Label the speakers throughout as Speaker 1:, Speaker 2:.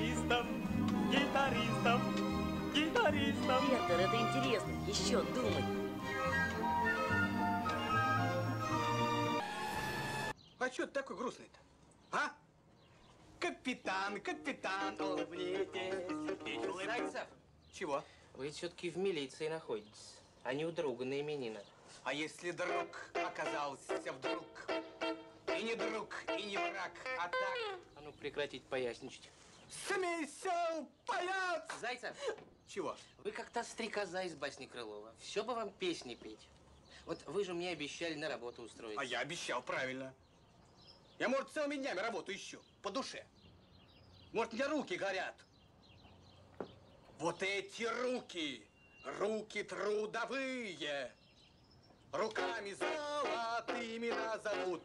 Speaker 1: гитаристом, гитаристом, гитаристом.
Speaker 2: Вертер, это интересно. Еще думай.
Speaker 3: А что ты такой грустный-то? А? Капитан, капитан, улыбнитесь.
Speaker 4: Зайцев,
Speaker 3: Чего?
Speaker 4: вы все-таки в милиции находитесь, а не у друга на именинах.
Speaker 3: А если друг оказался вдруг? И не друг, и не враг, а так
Speaker 4: А ну прекратить поясничать.
Speaker 3: Смейся, паяц!
Speaker 4: Зайцев,
Speaker 3: Чего?
Speaker 4: вы как та стрекоза из басни Крылова. Все бы вам песни петь. Вот вы же мне обещали на работу устроить.
Speaker 3: А я обещал правильно. Я, может, целыми днями работу ищу, по душе. Может, мне руки горят. Вот эти руки, руки трудовые, руками золотыми назовут.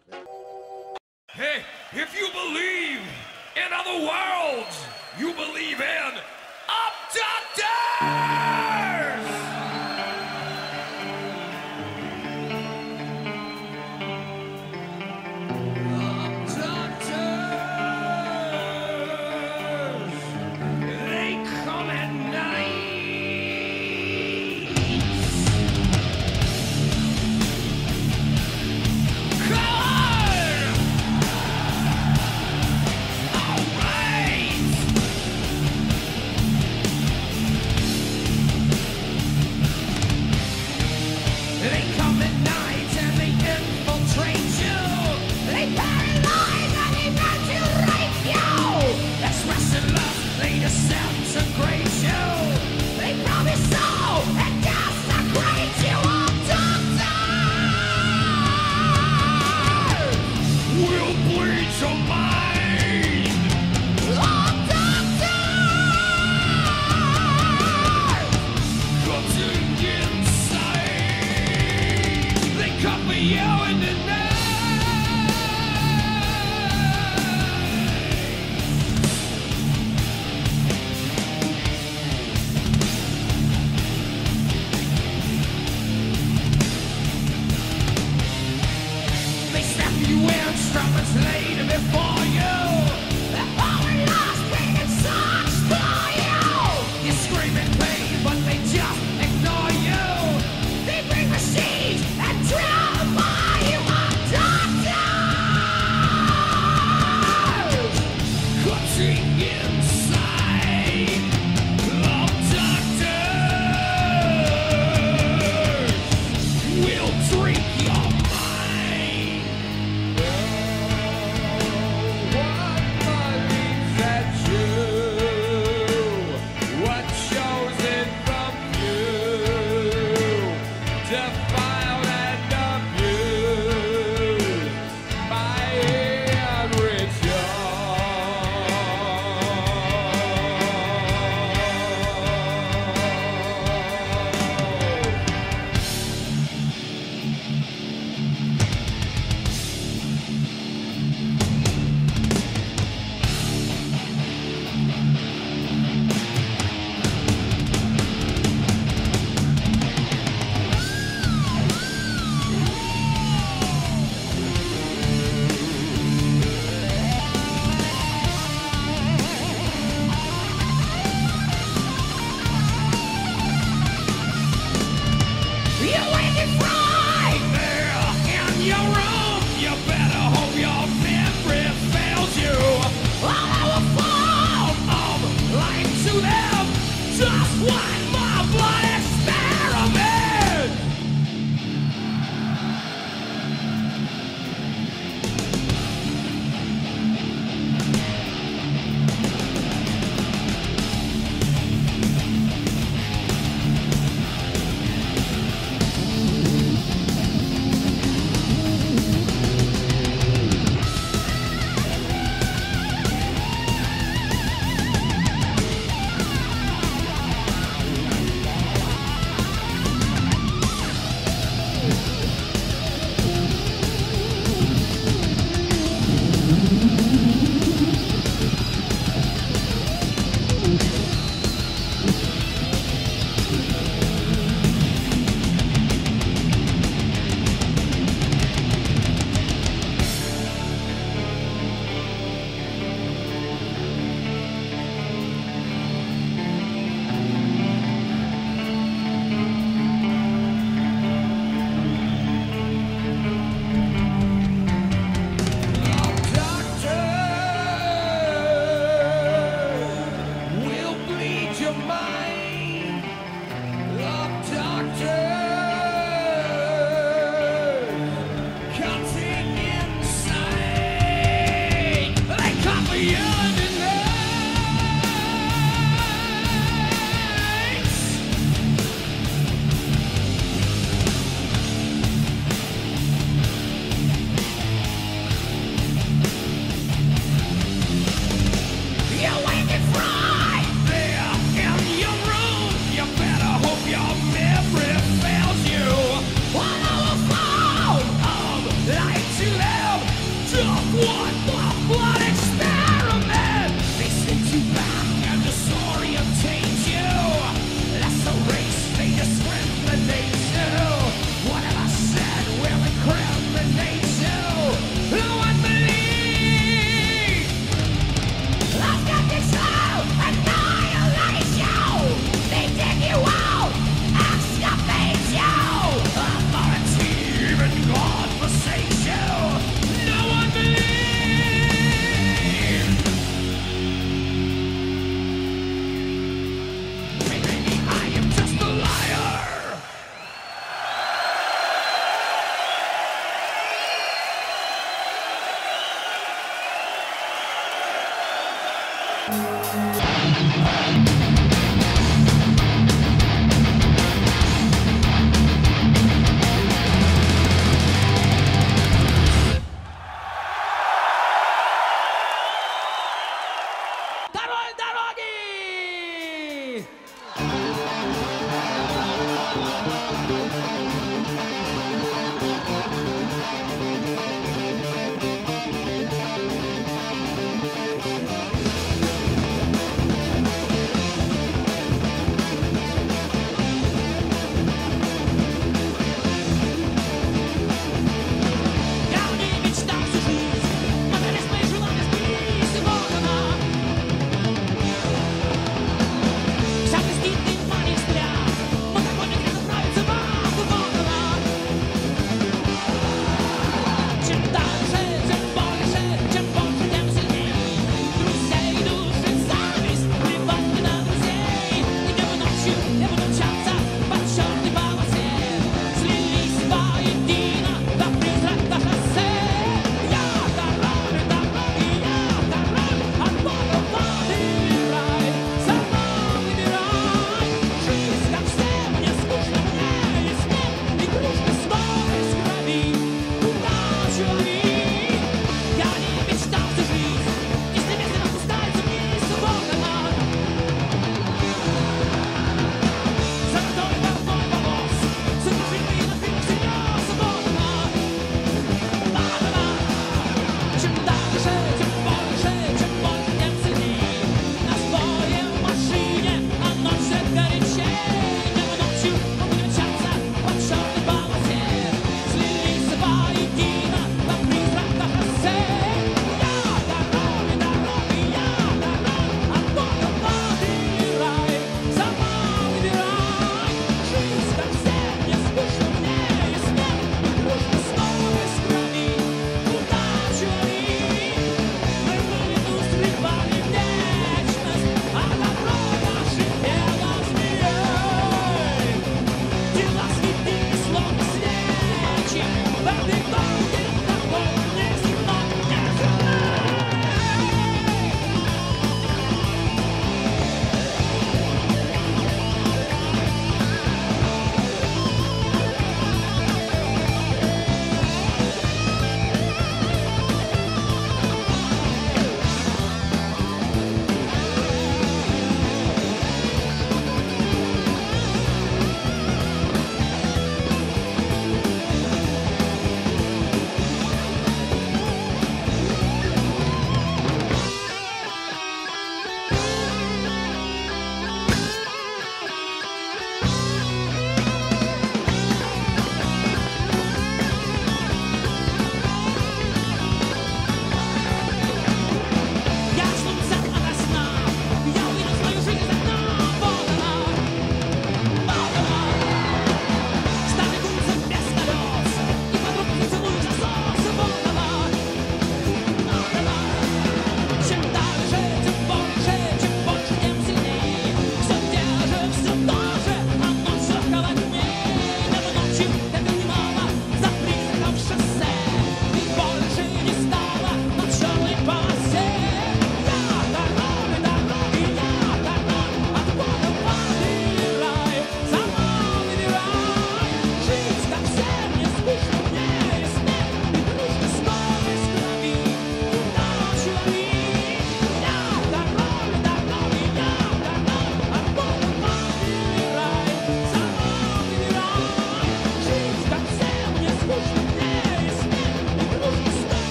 Speaker 5: Hey, if you believe in other worlds, you believe in! Abductors!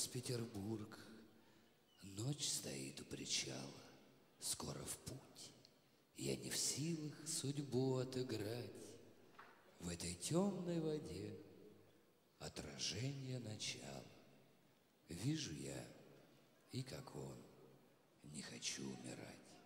Speaker 6: Пес Петербург, ночь стоит у причала, скоро в путь. Я не в силах судьбу отыграть в этой темной воде отражение начала. Вижу я, и как он, не хочу умирать.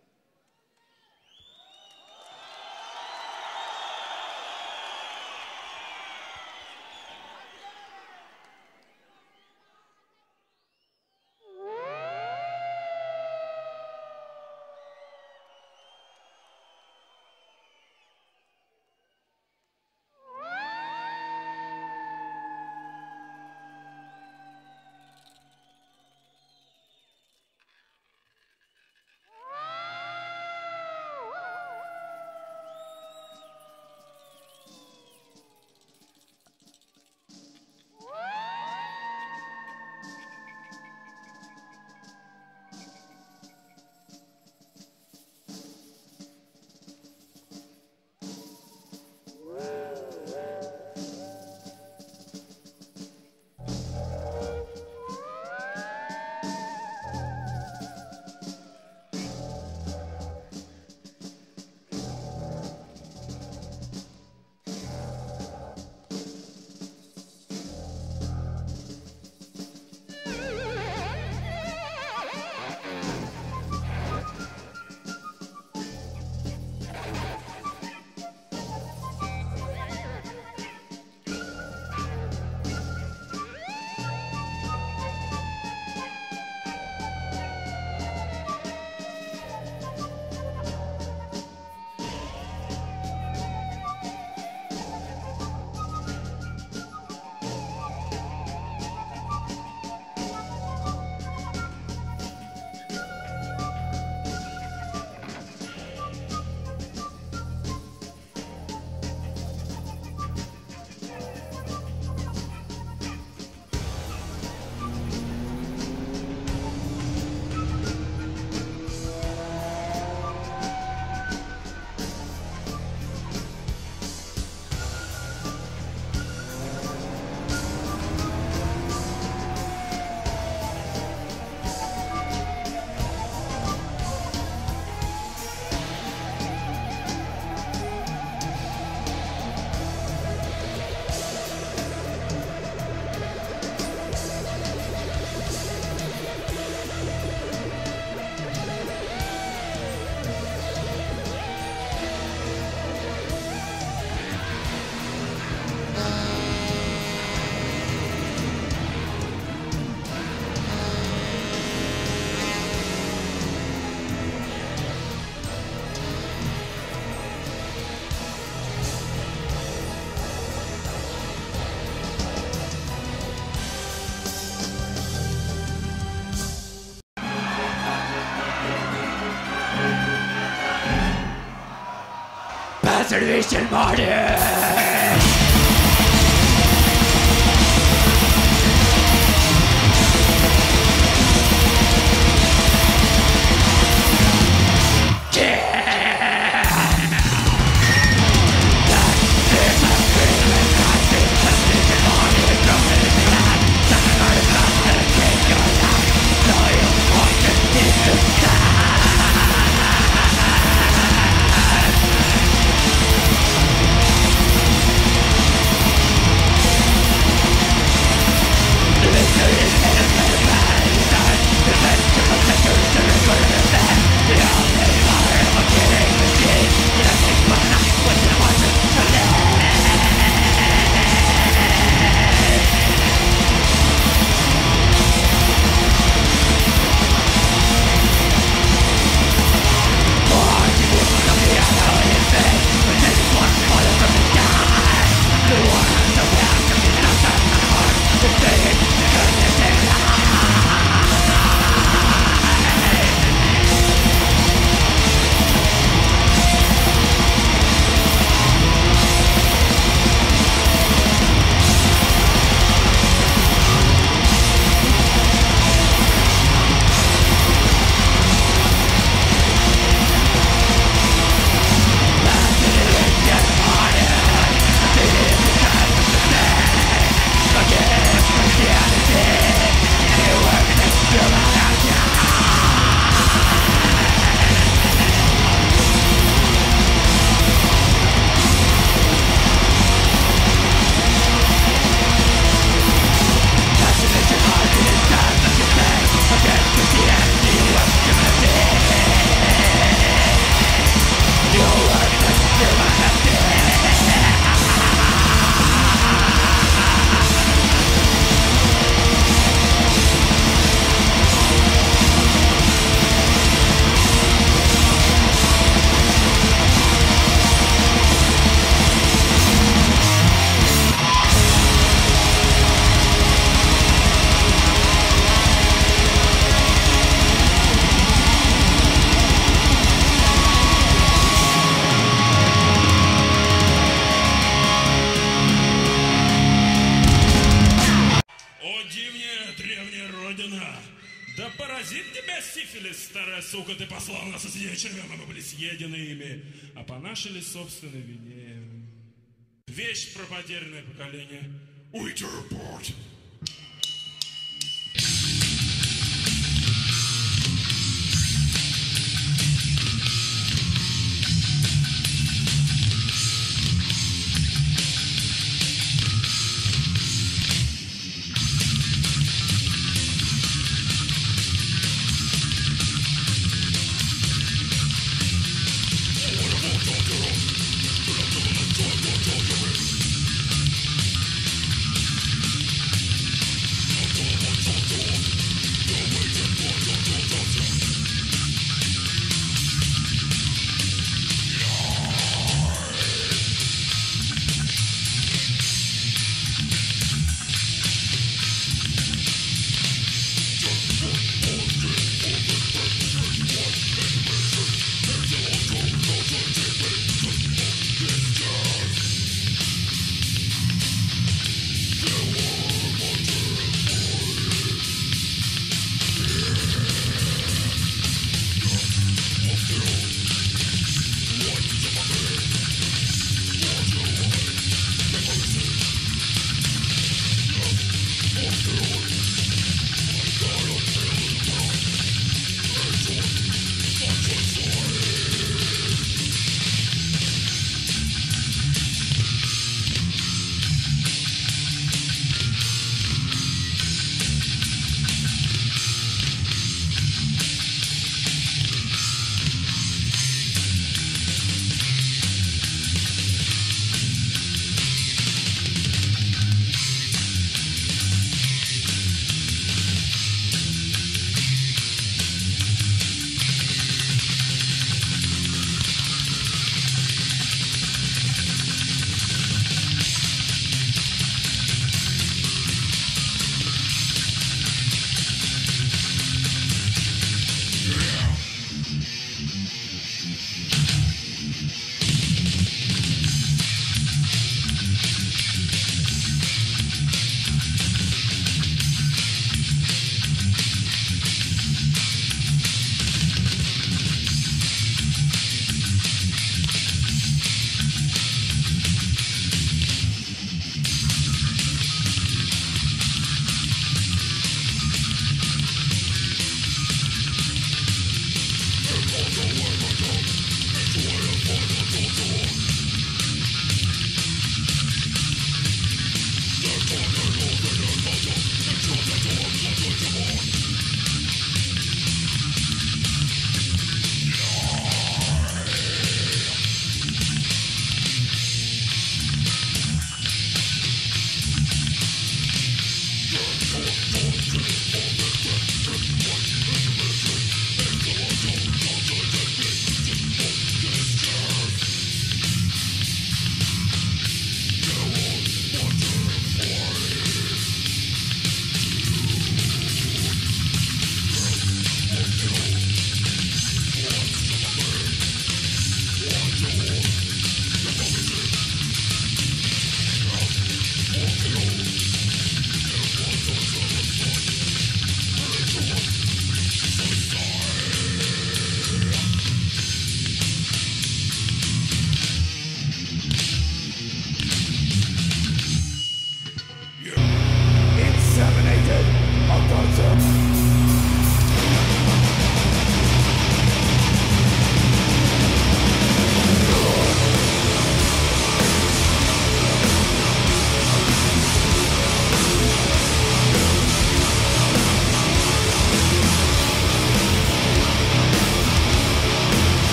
Speaker 7: Conservation Party!
Speaker 8: Собственной вине? Вещь про поколение. Уйти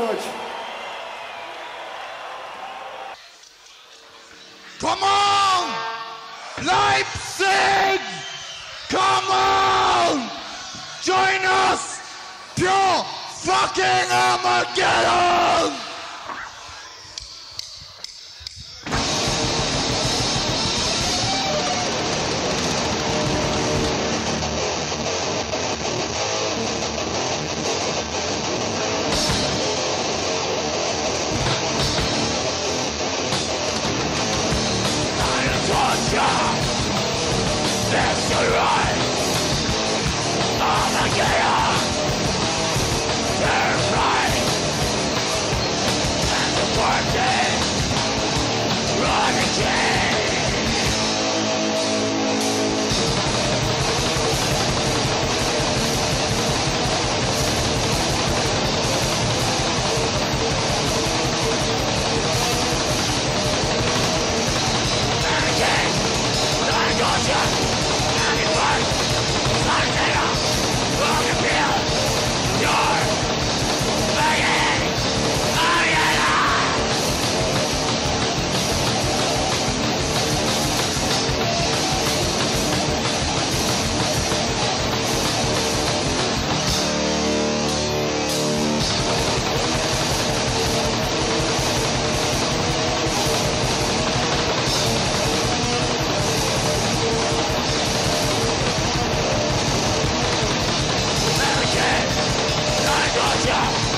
Speaker 9: much.
Speaker 10: Come on! Leipzig! Come on! Join us! Pure fucking Armageddon!
Speaker 7: 谢。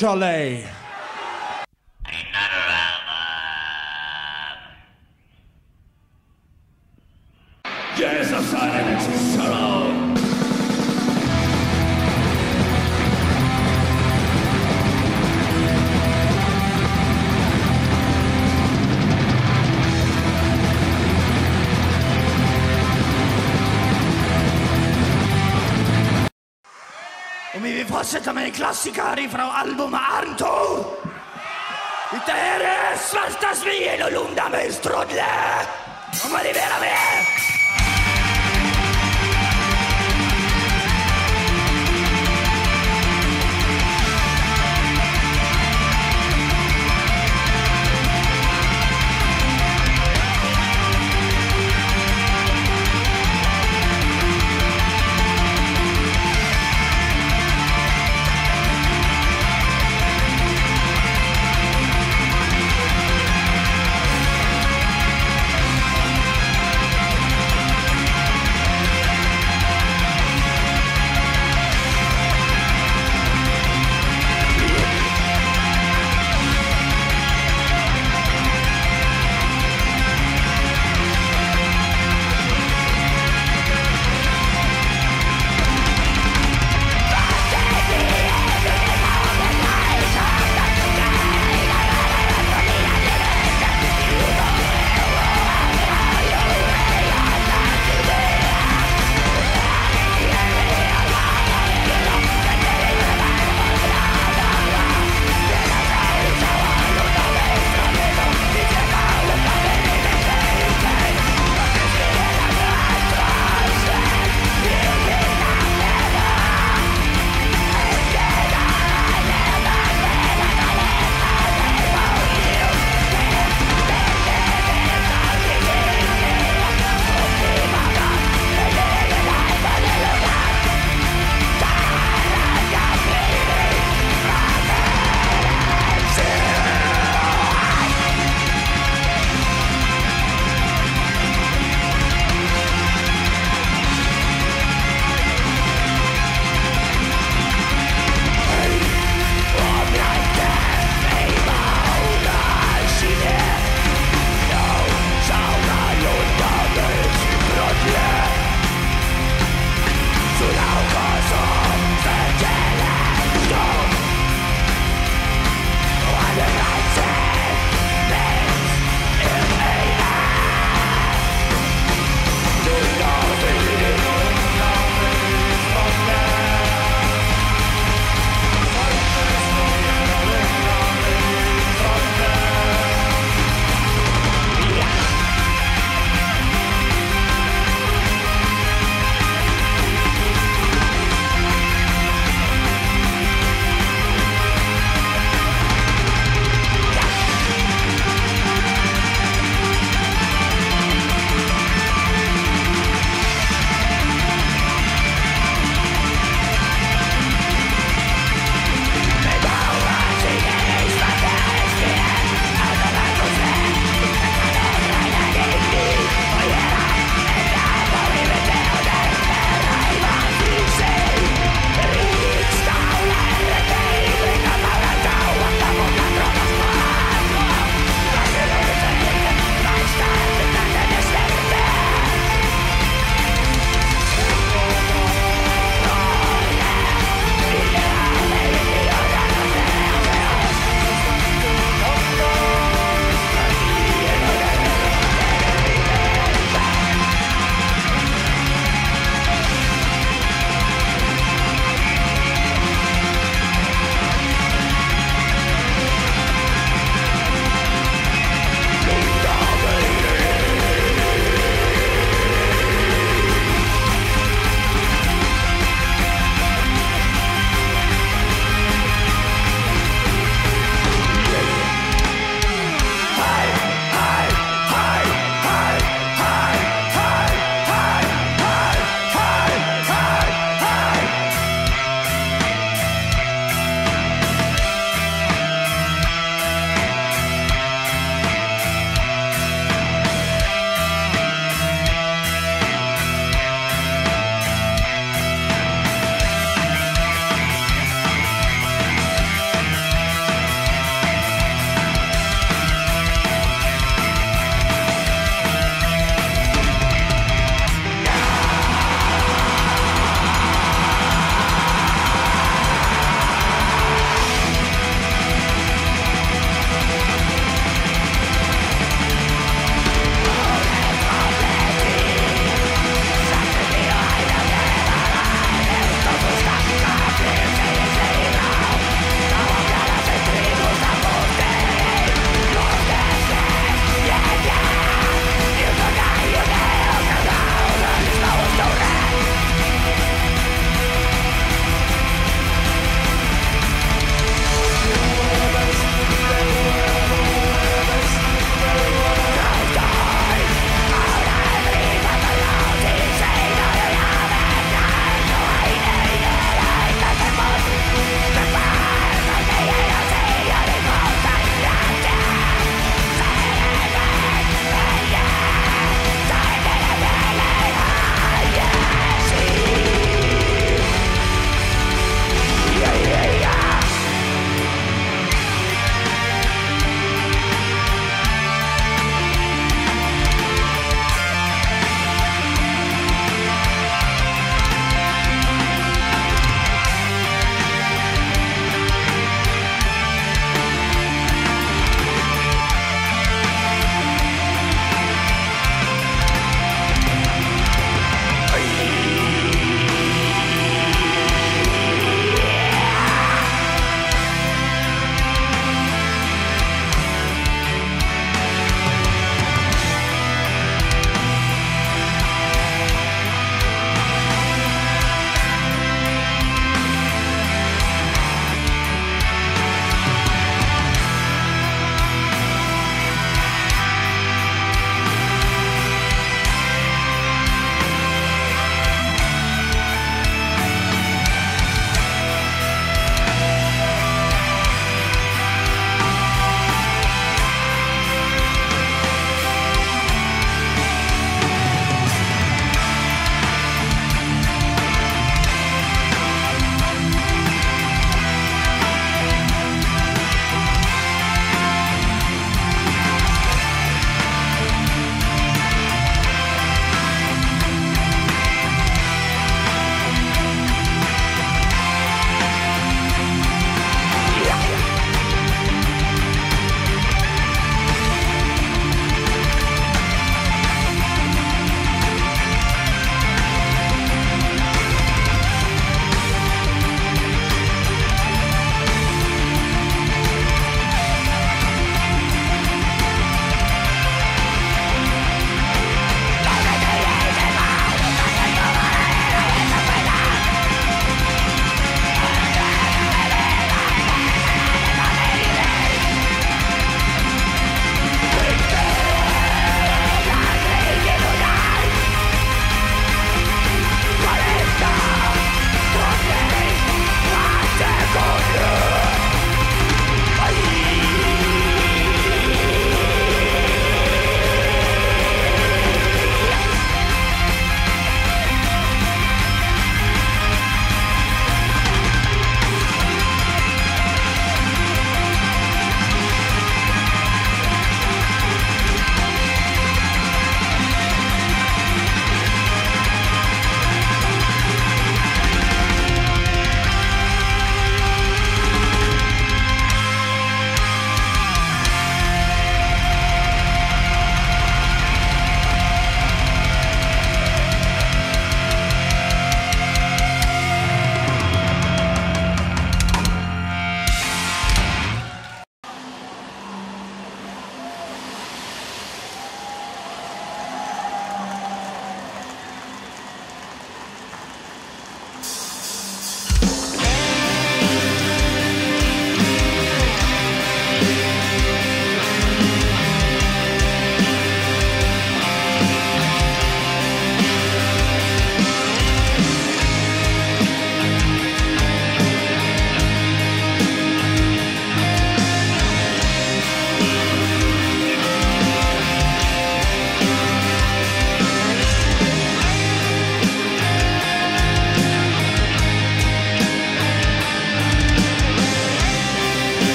Speaker 7: Charlie. fortsette med en klassiker fra albumet Arntor. Dette her er Svartasmien og Lundamøystrodle. Nå må de være med!